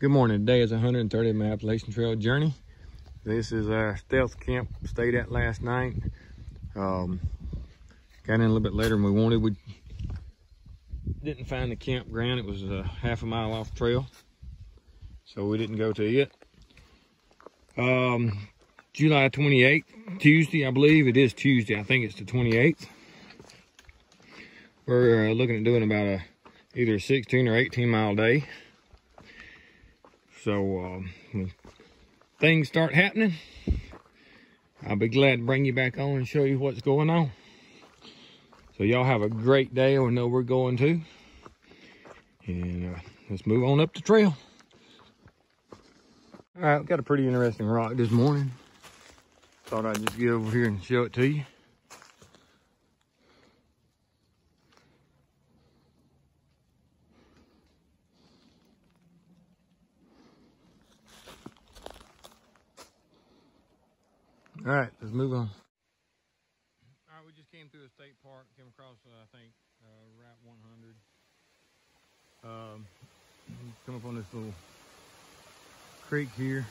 Good morning. Today is 130 my Appalachian Trail journey. This is our stealth camp stayed at last night. Um, got in a little bit later than we wanted. We didn't find the campground. It was a half a mile off trail. So we didn't go to it. Um, July 28th, Tuesday, I believe it is Tuesday. I think it's the 28th. We're uh, looking at doing about a either 16 or 18 mile day. So um, things start happening, I'll be glad to bring you back on and show you what's going on. So y'all have a great day. We know we're going to. And uh, let's move on up the trail. All right, got a pretty interesting rock this morning. Thought I'd just get over here and show it to you. All right, let's move on. All right, we just came through a state park, came across, uh, I think, uh, Route 100. Um, come up on this little creek here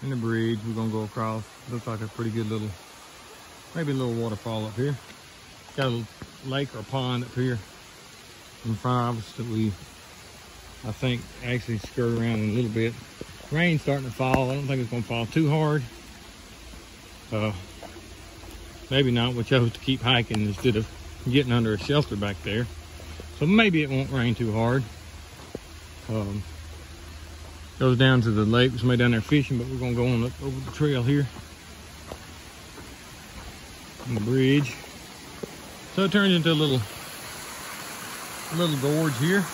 and the bridge we're gonna go across. Looks like a pretty good little, maybe a little waterfall up here. Got a lake or pond up here in front of us that we, I think, actually skirt around a little bit. Rain's starting to fall. I don't think it's gonna fall too hard. Uh, maybe not. We chose to keep hiking instead of getting under a shelter back there. So maybe it won't rain too hard. Um, goes down to the lake. Somebody down there fishing, but we're gonna go on up over the trail here. On the bridge. So it turns into a little, a little gorge here.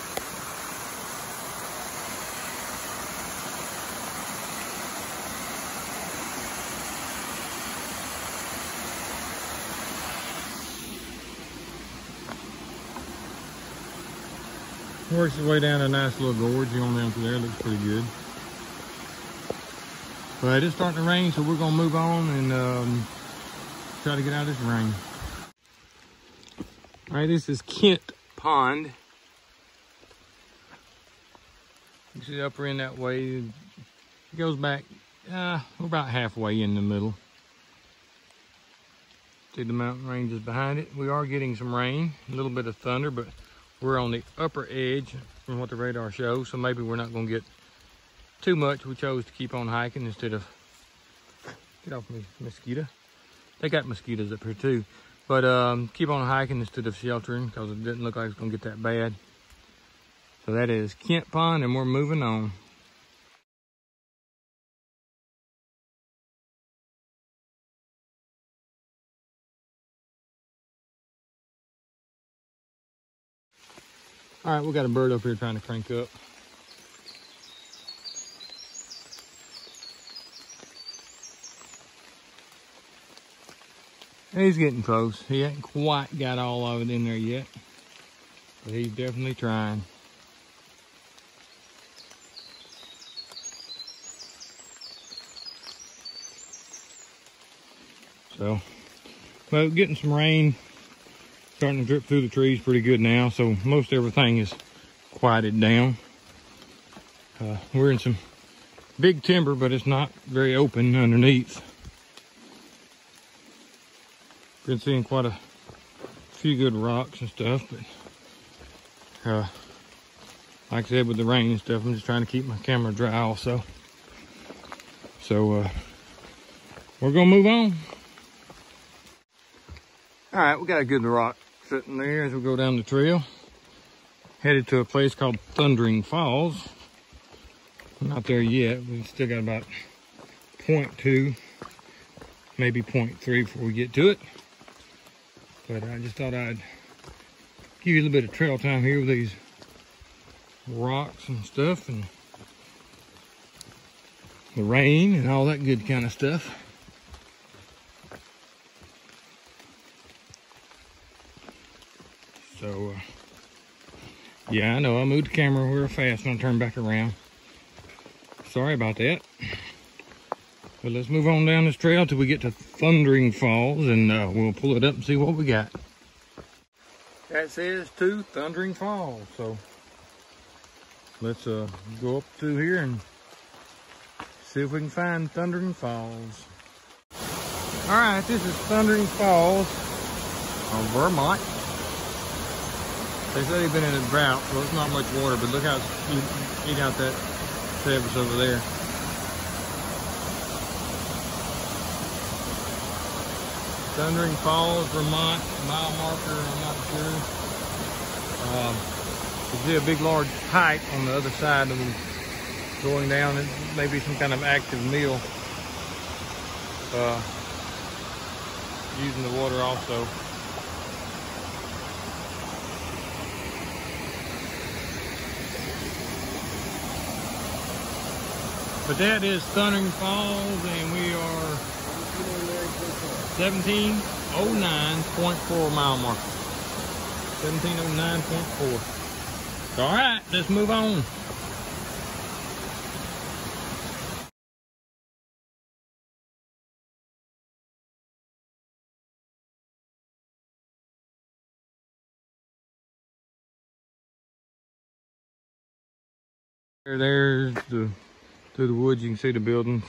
Works its way down a nice little gorge on down to there. Looks pretty good. But it's starting to rain, so we're gonna move on and um, try to get out of this rain. All right, this is Kent Pond. You see the upper end that way. It goes back, uh, we're about halfway in the middle. See the mountain ranges behind it. We are getting some rain, a little bit of thunder, but we're on the upper edge from what the radar shows, so maybe we're not gonna get too much. We chose to keep on hiking instead of, get off me, mosquito. They got mosquitoes up here too. But um, keep on hiking instead of sheltering because it didn't look like it's gonna get that bad. So that is Kent Pond and we're moving on. All right, we got a bird up here trying to crank up. He's getting close. He hasn't quite got all of it in there yet, but he's definitely trying. So, well, getting some rain starting to drip through the trees pretty good now, so most everything is quieted down. Uh, we're in some big timber, but it's not very open underneath. Been seeing quite a few good rocks and stuff, but uh, like I said, with the rain and stuff, I'm just trying to keep my camera dry also. So uh, we're gonna move on. All right, we got a good rock sitting there as we go down the trail. Headed to a place called Thundering Falls. Not there yet. We've still got about 0.2, maybe 0.3 before we get to it. But I just thought I'd give you a little bit of trail time here with these rocks and stuff and the rain and all that good kind of stuff. So, uh, yeah, I know I moved the camera real fast and I turned back around. Sorry about that. But let's move on down this trail till we get to Thundering Falls and uh, we'll pull it up and see what we got. That says to Thundering Falls, so let's uh, go up through here and see if we can find Thundering Falls. All right, this is Thundering Falls on Vermont. They said they've been in a drought, so it's not much water, but look how it's eating out that crevice over there. Thundering Falls, Vermont, mile marker, I'm not sure. Um, you see a big large pipe on the other side of them going down. It may be some kind of active mill. Uh, using the water also. But that is Thundering Falls, and we are 1709.4 mile marker. 1709.4. All right, let's move on. There's the through the woods, you can see the buildings.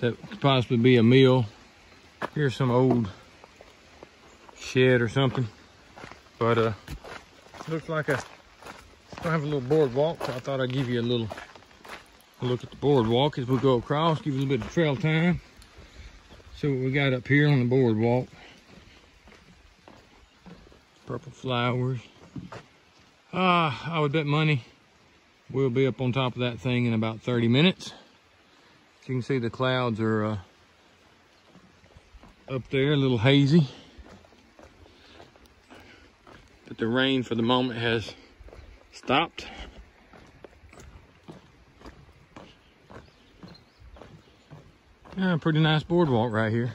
That could possibly be a mill. Here's some old shed or something. But uh, looks like a, I have a little boardwalk, so I thought I'd give you a little look at the boardwalk as we go across, give you a little bit of trail time. See what we got up here on the boardwalk. Purple flowers. Ah, uh, I would bet money We'll be up on top of that thing in about 30 minutes. As you can see the clouds are uh, up there, a little hazy. But the rain for the moment has stopped. Yeah, pretty nice boardwalk right here.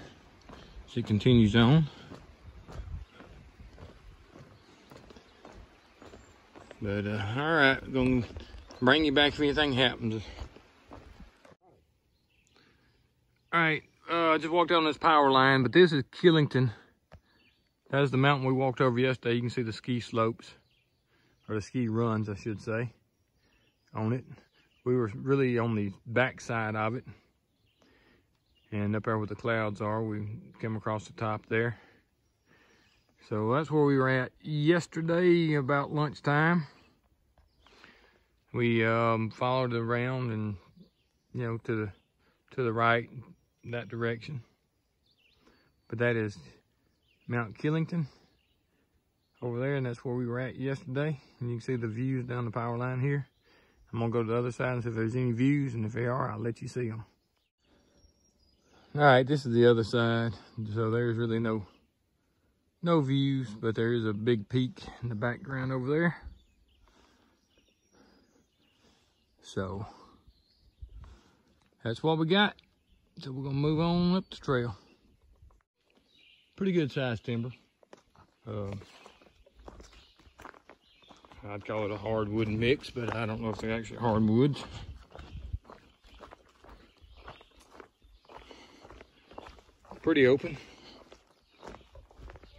As it continues on. But uh, all right, going bring you back if anything happens. All right, uh, I just walked down this power line, but this is Killington. That is the mountain we walked over yesterday. You can see the ski slopes, or the ski runs, I should say, on it. We were really on the back side of it. And up there where the clouds are, we came across the top there. So that's where we were at yesterday about lunchtime we um, followed around and you know to the to the right that direction. But that is Mount Killington over there and that's where we were at yesterday. And you can see the views down the power line here. I'm gonna go to the other side and see if there's any views and if there are I'll let you see them all right this is the other side. So there's really no no views but there is a big peak in the background over there So that's what we got. So we're gonna move on up the trail. Pretty good sized timber. Uh, I'd call it a hardwood mix, but I don't know if they're actually hardwoods. Pretty open.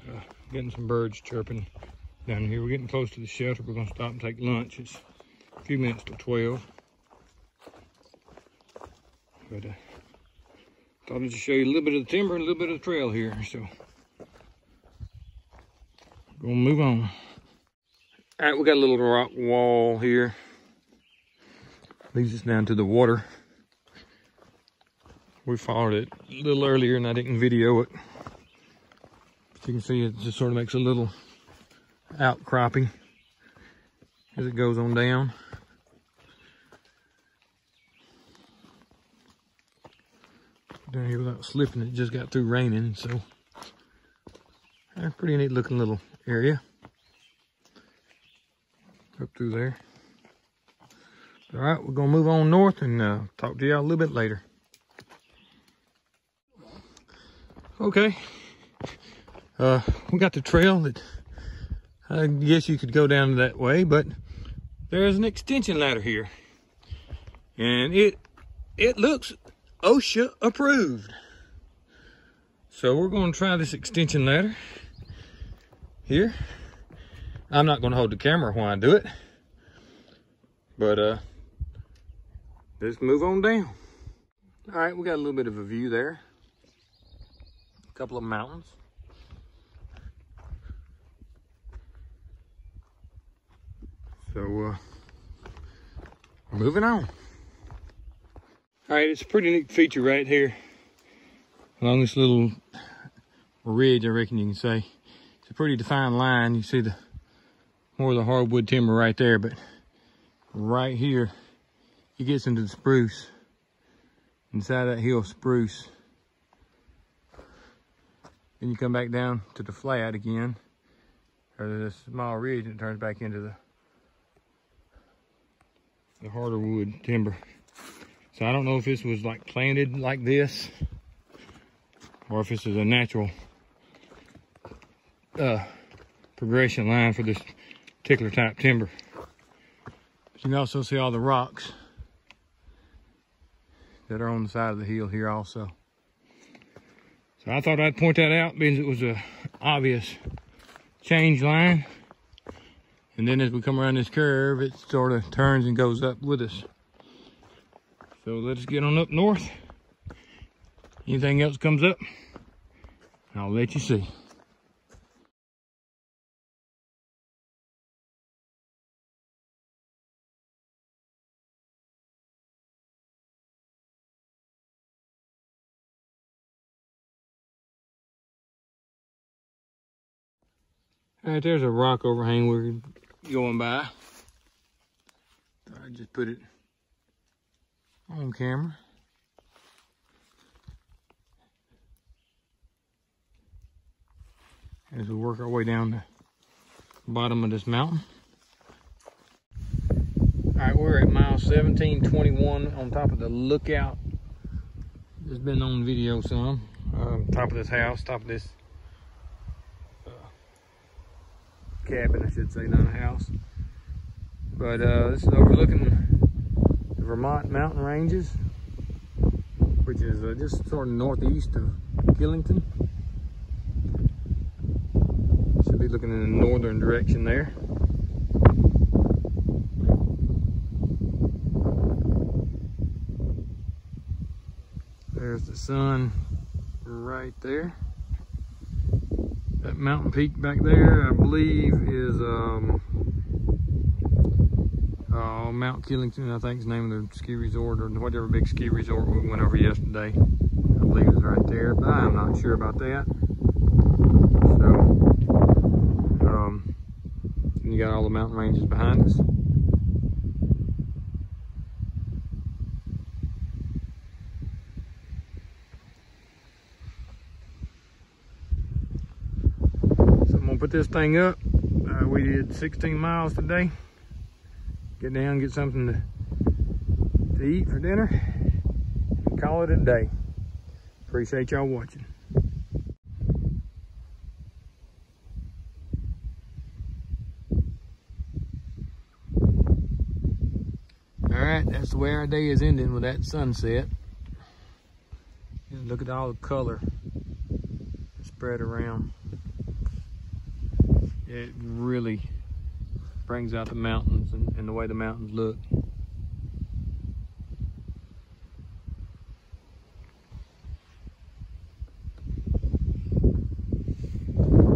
Uh, getting some birds chirping down here. We're getting close to the shelter. We're gonna stop and take lunch. It's a few minutes to 12. But uh, thought I'd just show you a little bit of the timber and a little bit of the trail here. So gonna move on. All right, we got a little rock wall here. Leads us down to the water. We followed it a little earlier and I didn't video it. But you can see it just sort of makes a little outcropping as it goes on down. Down here without slipping. It just got through raining, so pretty neat looking little area up through there. All right, we're gonna move on north and uh, talk to y'all a little bit later. Okay, uh, we got the trail that I guess you could go down that way, but there's an extension ladder here, and it it looks OSHA approved. So we're going to try this extension ladder here. I'm not going to hold the camera while I do it. But uh, let's move on down. All right, we got a little bit of a view there. A couple of mountains. So, uh, moving on. All right, it's a pretty neat feature right here. Along this little ridge, I reckon you can say. It's a pretty defined line. You see the more of the hardwood timber right there, but right here, it gets into the spruce. Inside that hill spruce. Then you come back down to the flat again, or the small ridge, and it turns back into the the harder wood timber. So I don't know if this was like planted like this or if this is a natural uh, progression line for this particular type timber. You can also see all the rocks that are on the side of the hill here also. So I thought I'd point that out because it was a obvious change line. And then as we come around this curve, it sort of turns and goes up with us. So let's get on up north. Anything else comes up, I'll let you see. All right, there's a rock overhang we're going by. I just put it on camera. As we work our way down the bottom of this mountain. All right, we're at mile 1721 on top of the lookout. It's been on video some. Um, top of this house, top of this cabin, I should say, not a house. But uh, this is overlooking Vermont mountain ranges, which is uh, just sort of northeast of Killington. Should be looking in the northern direction there. There's the sun right there that mountain peak back there, I believe, is um, uh, Mount Killington, I think is the name of the ski resort or whatever big ski resort we went over yesterday. I believe it's right there, but I'm not sure about that. So, um, you got all the mountain ranges behind us. So I'm gonna put this thing up. Uh, we did 16 miles today. Get down, get something to, to eat for dinner, and call it a day. Appreciate y'all watching. All right, that's the way our day is ending with that sunset. look at all the color spread around it really brings out the mountains and, and the way the mountains look.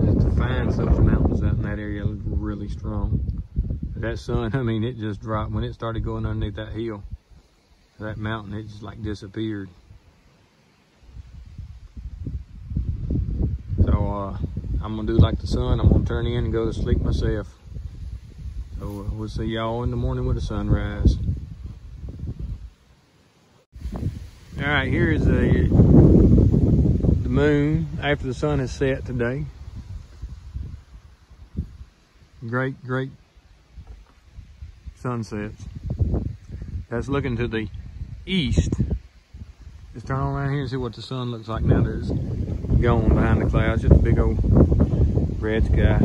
Just to find those mountains out in that area look really strong. That sun, I mean, it just dropped. When it started going underneath that hill, that mountain, it just like disappeared. So uh, I'm gonna do like the sun. I'm gonna turn in and go to sleep myself. So we'll see y'all in the morning with the sunrise. All right, here is the, the moon after the sun has set today. Great, great sunsets. That's looking to the east. Just turn around here and see what the sun looks like now that it's gone behind the clouds. Just a big old red sky.